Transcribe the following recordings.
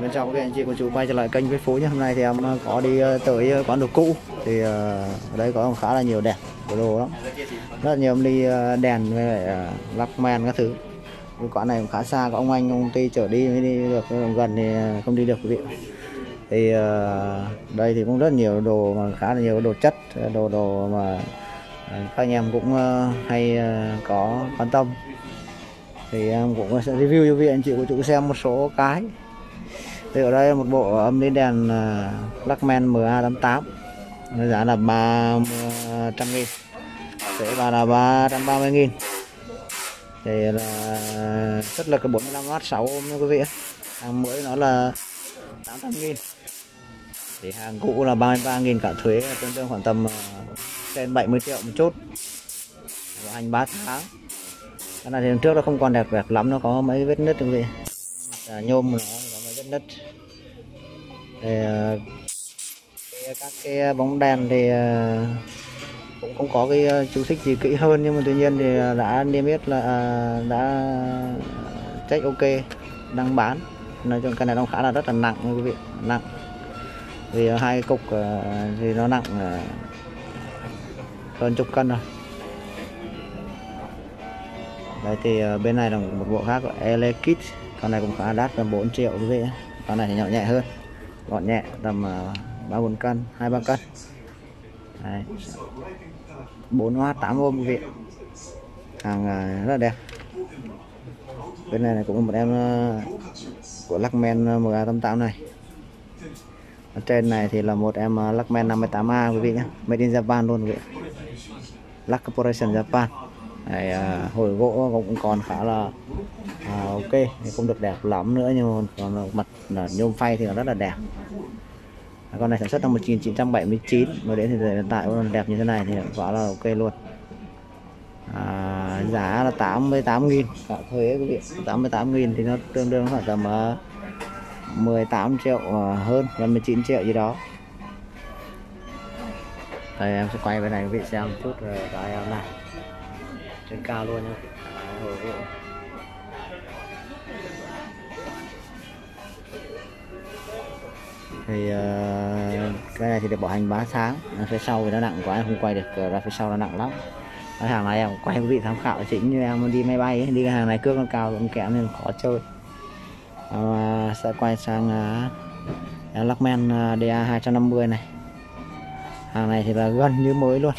Bên chào các anh chị cô chú quay trở lại kênh với Phú nhé. Hôm nay thì em ờ, có đi ờ, tới ờ, quán đồ cũ thì ở đây có khá là nhiều đèn của đồ lắm. Rất là nhiều em đi đèn với lại lắp men các thứ. Cái quán này cũng khá xa, có ông anh công ty chở đi mới đi được gần thì không đi được quý vị. Thì đây thì cũng rất nhiều đồ mà khá là nhiều đồ chất, đồ đồ mà các anh em cũng hay có quan tâm thì em cũng sẽ review cho quý vị anh chị của chú xem một số cái thì ở đây là một bộ âm lý đèn à, Blackman MA88 giá là 300 nghìn. Sẽ vào là 330 nghìn. Thì là rất là cái 45W 6 ôm nha quý vị hàng mới nó là 800 nghìn. Thì hàng cũ là 33 nghìn cả thuế, tương đương khoảng tầm à, trên 70 triệu một chút. Và hành 3 tháng. Cái này thì trước nó không còn đẹp đẹp lắm, nó có mấy vết nứt quý vị à, nhôm của nó đất. mấy nứt ờ, thì các cái ờ, bóng đèn thì ờ, cũng không có cái chú thích gì kỹ hơn, nhưng mà tuy nhiên thì đã niêm yết là đã check ok, đang bán. Nói chung cái này nó khá là rất là nặng quý vị, nặng. Vì hai cục thì nó nặng hơn chục cân rồi. Đấy, thì bên này là một bộ khác của Elekit. Con này cũng khá đắt tầm 4 triệu quý vị Con này thì nhỏ nhẹ hơn. Gọn nhẹ tầm à, ba bốn cân, 2-3 cân. Đấy. 4W 8 ôm quý vị. Hàng à, rất là đẹp. Bên này, cũng một em à, của Luckman MA88 này. Ở trên này thì là một em uh, Luckman 58A quý vị nhé Made in Japan luôn quý vị. Luck Corporation Japan. Đấy, à, hồi gỗ cũng còn khá là à, ok không được đẹp lắm nữa nhưng mà còn mặt là nhôm phay thì nó rất là đẹp. À, con này sản xuất năm 1979 mà đến thì hiện tại còn đẹp như thế này thì quá là ok luôn. À, giá là 88.000 cả thuế quý vị 88.000 thì nó tương đương khoảng tầm à, uh, 18 triệu uh, hơn gần 19 triệu gì đó. Đây em sẽ quay bên này quý vị xem một chút rồi cái em này trên cao luôn nhá. Hồi gỗ thì uh, cái này thì được bảo hành 3 tháng nó phía sau thì nó nặng quá em không quay được ờ, ra phía sau nó nặng lắm. Cái hàng này em quay quý vị tham khảo chính như em đi máy bay ấy. đi cái hàng này cước nó cao cũng kém nên khó chơi. Uh, sẽ quay sang uh, Lockman uh, DA 250 này. Hàng này thì là gần như mới luôn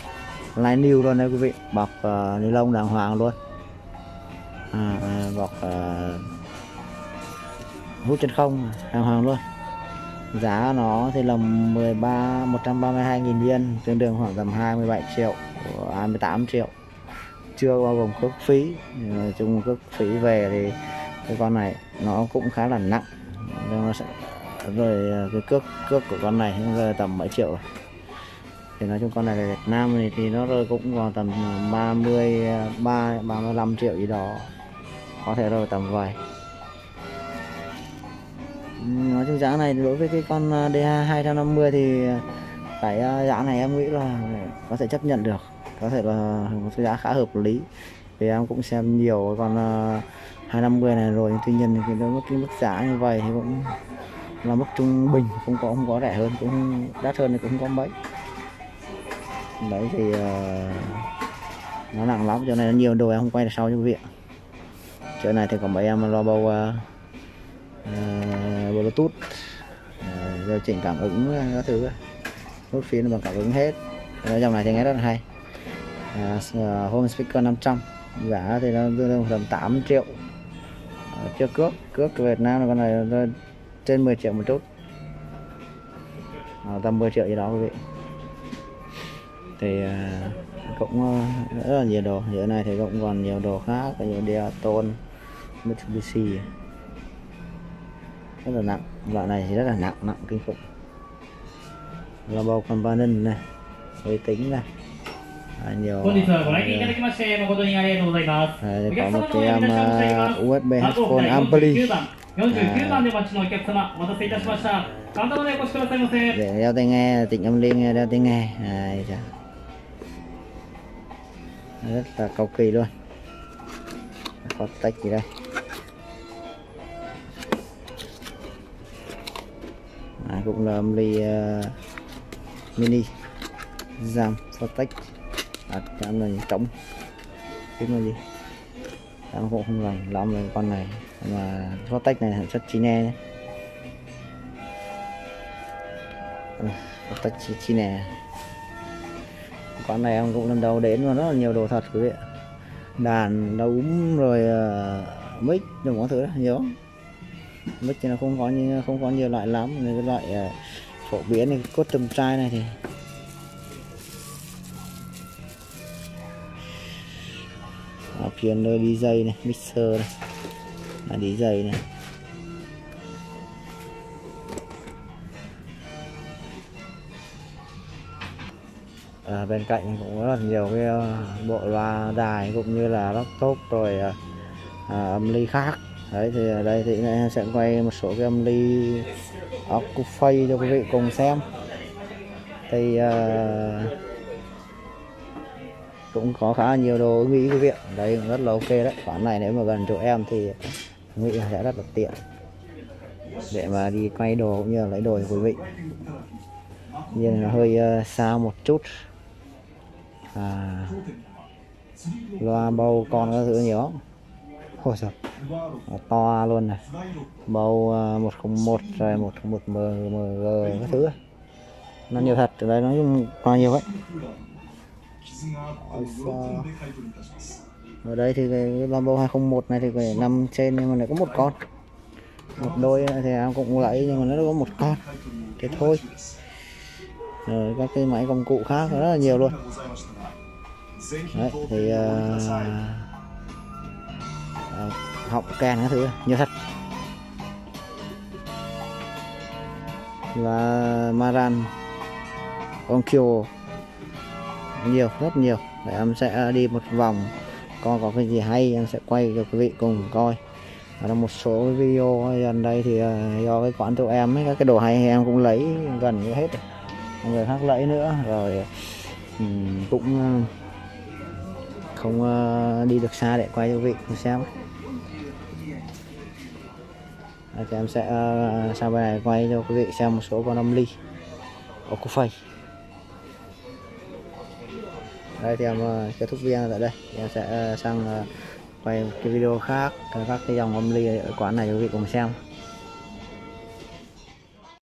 lái new luôn đấy quý vị. Bọc uh, ni lông đàng hoàng luôn. À, à, bọc uh, hút chân không đàng hoàng luôn. Giá nó thì là 13 132 nghìn yên tương đương khoảng tầm 27 triệu 28 triệu. Chưa bao gồm cước phí. Nói chung cước phí về thì cái con này nó cũng khá là nặng. Nó sẽ rồi ờ, cái cước cước của con này rơi tầm 7 triệu rồi thì nói chung con này là Việt Nam thì, thì nó rơi cũng còn tầm ờ, 33 35 triệu gì đó. Có thể rơi tầm vậy nói chung giá này đối với cái con ờ, DH 250 thì cái ờ, giá này em nghĩ là có thể chấp nhận được. Có thể là một cái giá khá hợp lý. Vì em cũng xem nhiều con 250 này rồi tuy nhiên thì cái cái mức giá như vậy thì cũng là mức trung bình không có không có rẻ hơn cũng đắt hơn thì cũng không có mấy đấy thì uh, nó nặng lắm cho này nó nhiều đồ em không quay được sau cho quý vị chỗ này thì có mấy em lo bầu uh, uh, bluetooth. Uh, điều chỉnh cảm ứng các thứ. Nút phím bằng cảm ứng hết. Dòng này thì nghe rất là hay. Uh, home speaker 500 giá thì nó tương đương tầm 8 triệu. Uh, chưa cước cước Việt Nam là con này trên 10 triệu một chút. Tầm 10 triệu gì đó quý vị thì uh, cũng uh, rất là nhiều đồ. Giờ này thì cũng còn nhiều đồ khác như Diaton Mitsubishi. Rất là nặng. Loại này thì rất là nặng nặng kinh khủng. Là bao component này máy tính này. À, nhiều à, đây, có một cái um, uh, USB headphone ampli. à, để đeo tai nghe tịnh âm liên đeo tai nghe. À, rất là cầu kỳ luôn. Có tách gì đây? À, cũng là âm ly uh, mini giam tách, à, em là trống kiếm là gì? Em cũng không rành lắm về con này. Mà tách này sản xuất China nhé. Ờ, tách China quán này em cũng lần đầu đến và rất là nhiều đồ thật quý vị đàn đấu rồi uh, mic được mọi thứ đó nhiều mic thì nó không có như không có nhiều loại lắm. Nên cái loại uh, phổ biến này cốt trầm trai này thì à, phiền đi dây này mixer này là đi dây này. À, bên cạnh cũng rất là nhiều cái ờ, bộ loa đài cũng như là laptop rồi ờ, à, âm ly khác. Đấy thì ở đây thì em sẽ quay một số cái âm ly Ocuphay cho quý vị cùng xem. Thì à, cũng có khá là nhiều đồ nghĩ quý vị đây cũng rất là ok đấy. Khoản này nếu mà gần chỗ em thì nghĩ sẽ rất là tiện để mà đi quay đồ cũng như là lấy đồ của quý vị. Nhưng là hơi uh, xa một chút à, loa bầu con các thứ nhiều ôi trời to luôn này. Bầu à, 101 rồi 101 mg các thứ. Nó nhiều thật ở đây nói chung còn nhiều ấy ở đây thì cái Lambo 201 này thì phải nằm trên nhưng mà lại có một con. Một đôi thì em cũng lấy nhưng mà nó có một con. Thế thôi rồi các cái máy công cụ khác rất là nhiều luôn. Đấy, thì uh, uh, học kèn các thứ nhiều thật. Và Maran Onkyo nhiều rất nhiều. Để em sẽ đi một vòng coi có cái gì hay em sẽ quay cho quý vị cùng coi. Là một số video gần đây thì à, do cái quán tụi em ấy các cái đồ hay em cũng lấy gần như hết rồi người khác lấy nữa. Rồi cũng ờ, không ờ, đi được xa để quay cho vị cùng xem Đây, thì em sẽ ờ, sau sang bên này quay cho quý vị xem một số con âm ly. Ở cô phây. Đây thì em kết thúc video tại đây. Em sẽ sang quay cái video khác các cái dòng âm ly ở quán này cho quý vị cùng xem.